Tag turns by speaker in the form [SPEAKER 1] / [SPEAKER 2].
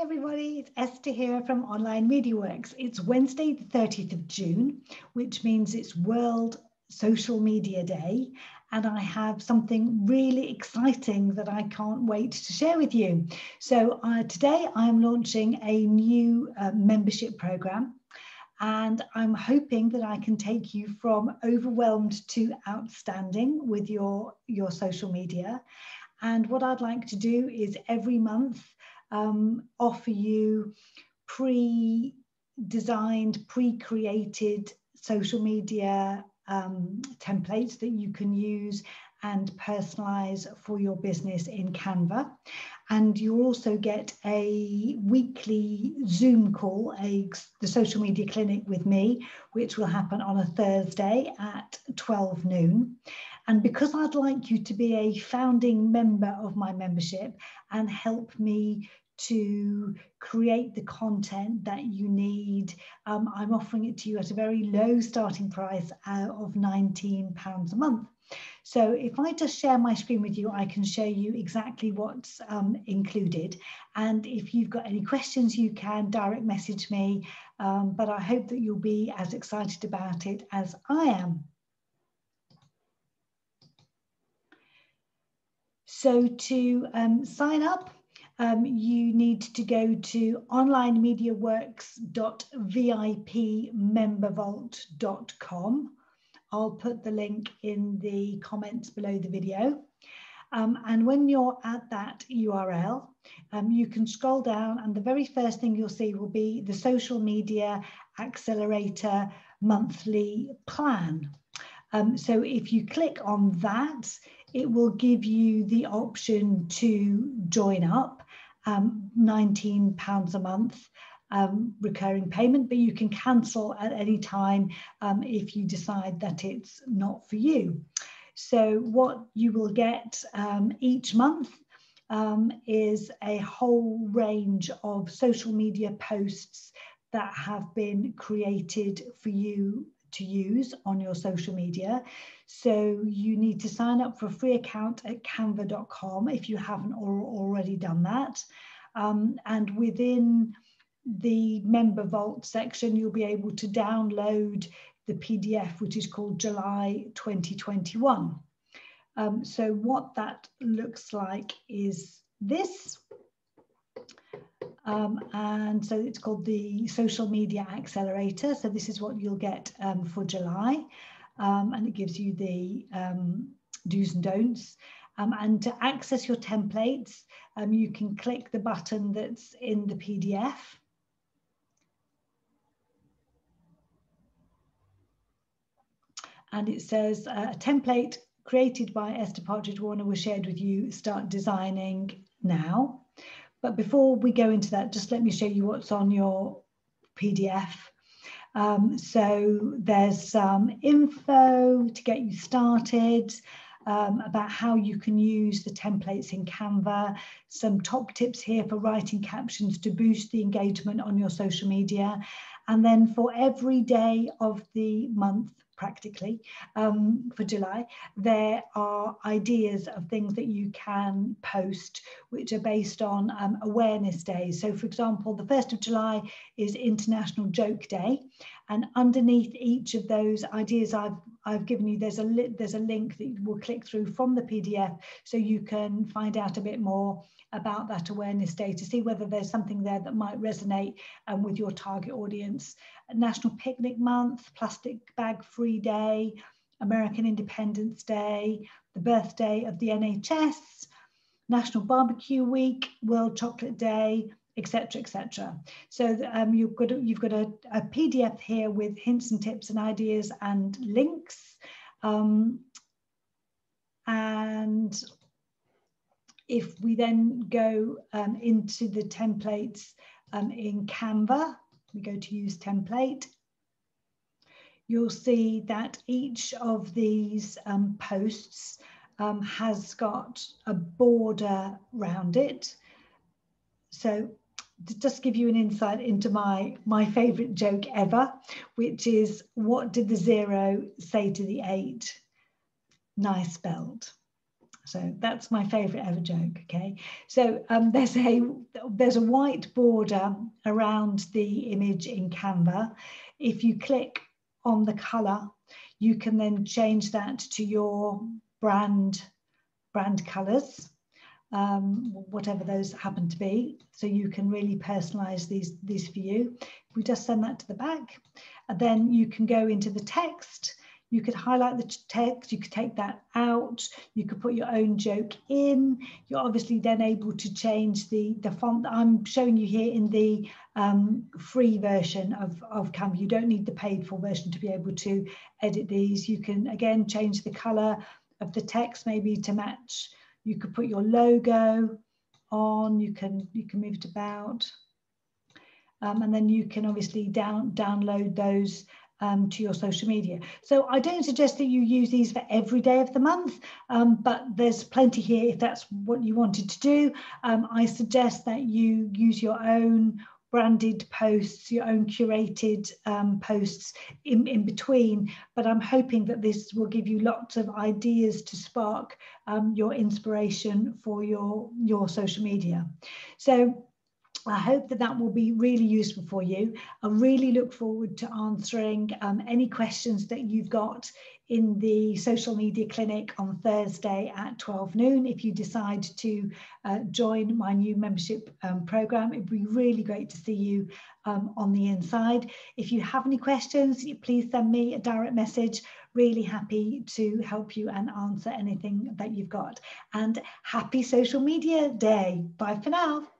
[SPEAKER 1] everybody, it's Esther here from Online Media Works. It's Wednesday, the 30th of June, which means it's World Social Media Day. And I have something really exciting that I can't wait to share with you. So, uh, today I'm launching a new uh, membership program. And I'm hoping that I can take you from overwhelmed to outstanding with your, your social media. And what I'd like to do is every month um, offer you pre designed, pre created social media um, templates that you can use and personalize for your business in Canva. And you also get a weekly Zoom call, a, the social media clinic with me, which will happen on a Thursday at 12 noon. And because I'd like you to be a founding member of my membership and help me to create the content that you need. Um, I'm offering it to you at a very low starting price uh, of £19 a month. So if I just share my screen with you, I can show you exactly what's um, included. And if you've got any questions, you can direct message me. Um, but I hope that you'll be as excited about it as I am. So to um, sign up, um, you need to go to onlinemediaworks.vipmembervault.com. I'll put the link in the comments below the video. Um, and when you're at that URL, um, you can scroll down and the very first thing you'll see will be the social media accelerator monthly plan. Um, so if you click on that, it will give you the option to join up um, £19 a month um, recurring payment, but you can cancel at any time um, if you decide that it's not for you. So what you will get um, each month um, is a whole range of social media posts that have been created for you to use on your social media. So you need to sign up for a free account at canva.com if you haven't already done that. Um, and within the member vault section, you'll be able to download the PDF, which is called July 2021. Um, so what that looks like is this. Um, and so it's called the Social Media Accelerator. So this is what you'll get um, for July. Um, and it gives you the um, do's and don'ts. Um, and to access your templates, um, you can click the button that's in the PDF. And it says uh, a template created by Esther Partridge Warner was shared with you. Start designing now. But before we go into that, just let me show you what's on your PDF. Um, so there's some info to get you started um, about how you can use the templates in Canva, some top tips here for writing captions to boost the engagement on your social media. And then for every day of the month, practically um, for July, there are ideas of things that you can post which are based on um, awareness days. So, for example, the 1st of July is International Joke Day, and underneath each of those ideas I've I've given you, there's a li- there's a link that you will click through from the PDF, so you can find out a bit more about that awareness day to see whether there's something there that might resonate um, with your target audience. National Picnic Month, Plastic Bag Free Day, American Independence Day, the birthday of the NHS, National Barbecue Week, World Chocolate Day, etc., etc. So um, you've got you've got a, a, PDF here with hints and tips and ideas and links. Um, and if we then go um, into the templates um, in Canva, we go to use template, you'll see that each of these um, posts um, has got a border round it. So to just give you an insight into my, my favorite joke ever, which is what did the zero say to the eight? Nice spelled. So that's my favorite ever joke. Okay. So um, there's a there's a white border around the image in Canva. If you click on the color, you can then change that to your brand brand colors um, whatever those happen to be. So you can really personalize these, these for you. We just send that to the back. And then you can go into the text. You could highlight the text, you could take that out, you could put your own joke in. You're obviously then able to change the, the font that I'm showing you here in the um, free version of, of Canva. You don't need the paid for version to be able to edit these. You can again change the color of the text maybe to match you could put your logo on, you can, you can move it about. Um, and then you can obviously down, download those um, to your social media. So I don't suggest that you use these for every day of the month, um, but there's plenty here if that's what you wanted to do. Um, I suggest that you use your own branded posts, your own curated um, posts in, in between. But I'm hoping that this will give you lots of ideas to spark um, your inspiration for your, your social media. So I hope that that will be really useful for you. I really look forward to answering um, any questions that you've got in the social media clinic on Thursday at 12 noon. If you decide to uh, join my new membership um, program, it'd be really great to see you um, on the inside. If you have any questions, please send me a direct message. Really happy to help you and answer anything that you've got. And happy social media day. Bye for now.